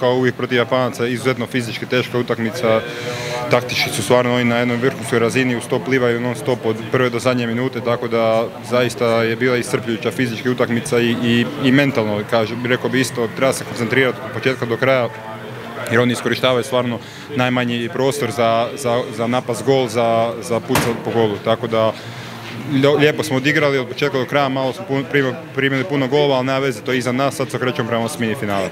Kao uvijek protiv Japanaca, izuzetno fizički teška utakmica. Taktički su stvarno oni na jednoj vrhunskoj razini, uz to plivaju non stop od prve do zadnje minute, tako da zaista je bila iscrpljujuća fizička utakmica i, i, mentalno, kažem, rekao bi isto, treba se koncentrirati od početka do kraja, jer oni iskorištavaju stvarno najmanji prostor za, za, za napas gol, za, za po golu. Tako da lijepo smo odigrali od početka do kraja, malo smo primili puno golova, ali nema veze, to je iza nas, sad se okrećemo prema osmini finala.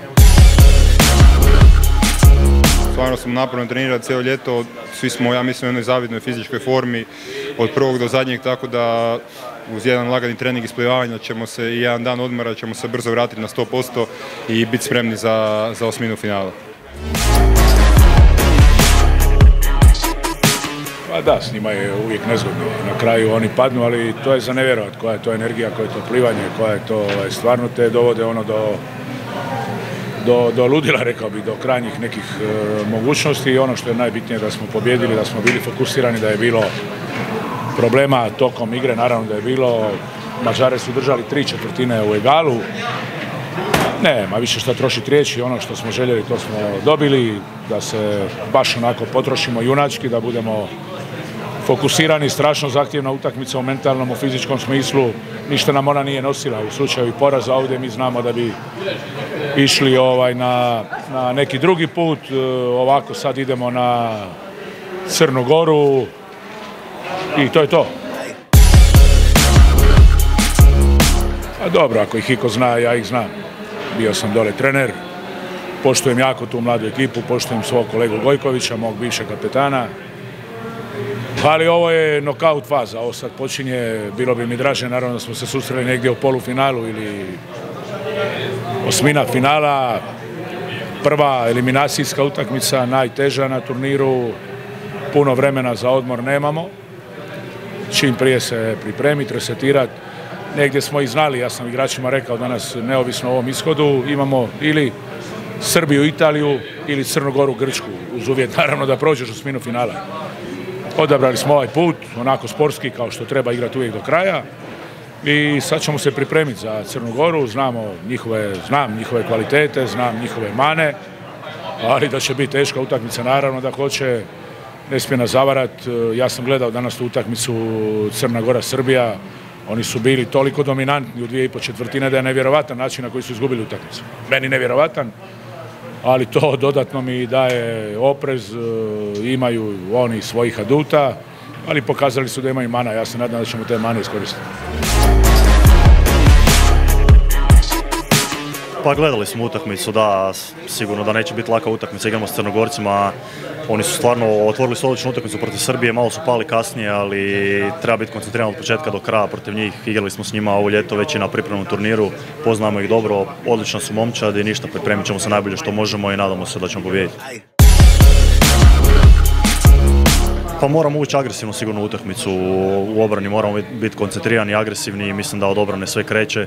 Stvarno smo naporno trenirali cijelo ljeto, svi smo, ja mislim, u jednoj zavidnoj fizičkoj formi od prvog do zadnjeg, tako da uz jedan lagani trening isplivavanja ćemo se i jedan dan odmora ćemo se brzo vratiti na 100% i biti spremni za, za osminu finala. Pa da, s njima je uvijek nezgodno. Na kraju oni padnu, ali to je za nevjerovat koja je to energija, koja je to plivanje, koja je to ovaj, stvarno te dovode ono do, do, do ludila, rekao bih, do krajnjih nekih e, mogućnosti. I ono što je najbitnije da smo pobjedili, da smo bili fokusirani, da je bilo problema tokom igre, naravno da je bilo, Mađare su držali tri četvrtine u egalu, nema više što trošiti riječi, ono što smo željeli to smo dobili, da se baš onako potrošimo junački, da budemo fokusirani, strašno zahtjevna utakmica u mentalnom, u fizičkom smislu. Ništa nam ona nije nosila. U slučaju poraza ovdje mi znamo da bi išli ovaj na, na neki drugi put. E, ovako sad idemo na Crnu Goru i to je to. A dobro, ako ih Iko zna, ja ih znam. Bio sam dole trener. Poštujem jako tu mladu ekipu, poštujem svog kolegu Gojkovića, mog bivšeg kapetana. Ali ovo je nokaut faza, ovo sad počinje, bilo bi mi draže naravno da smo se susreli negdje u polufinalu ili osmina finala, prva eliminacijska utakmica, najteža na turniru, puno vremena za odmor nemamo. Čim prije se pripremiti, resetirati. Negdje smo i znali, ja sam igračima rekao danas, neovisno o ovom ishodu, imamo ili Srbiju, Italiju ili Crnogoru, Grčku, uz uvjet naravno da prođeš u sminu finala. Odabrali smo ovaj put, onako sportski kao što treba igrati uvijek do kraja. I sad ćemo se pripremiti za Crnu Goru, znamo njihove, znam njihove kvalitete, znam njihove mane, ali da će biti teška utakmica, naravno da hoće, ne smije nas zavarat. Ja sam gledao danas tu utakmicu Crna Gora Srbija, oni su bili toliko dominantni u dvije i po četvrtine da je nevjerovatan način na koji su izgubili utakmicu. Meni nevjerovatan, ali to dodatno mi daje oprez, e, imaju oni svojih aduta, ali pokazali su da imaju mana, ja se nadam da ćemo te mane iskoristiti. Pa gledali smo utakmicu, da, sigurno da neće biti laka utakmica, igramo s Crnogorcima, oni su stvarno otvorili su odličnu utakmicu protiv Srbije, malo su pali kasnije, ali treba biti koncentriran od početka do kraja protiv njih. Igrali smo s njima ovo ljeto već i na pripremnom turniru, poznamo ih dobro, odlično su momčadi, ništa, pripremit ćemo se najbolje što možemo i nadamo se da ćemo pobijediti. Pa moramo ući agresivno sigurno u utakmicu u obrani, moramo biti koncentrirani i agresivni i mislim da od obrane sve kreće.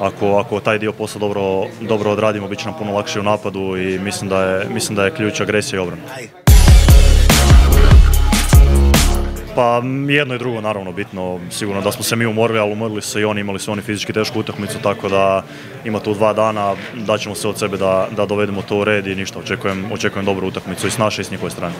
Ako, ako taj dio posla dobro, dobro odradimo, bit će nam puno lakše u napadu i mislim da je, mislim da je ključ agresije i obrane. Pa jedno i drugo naravno bitno, sigurno da smo se mi umorili, ali umorili se i oni, imali su oni fizički tešku utakmicu, tako da ima tu dva dana, daćemo se od sebe da, da dovedemo to u red i ništa, očekujem, očekujem dobru utakmicu i s naše i s njihove strane.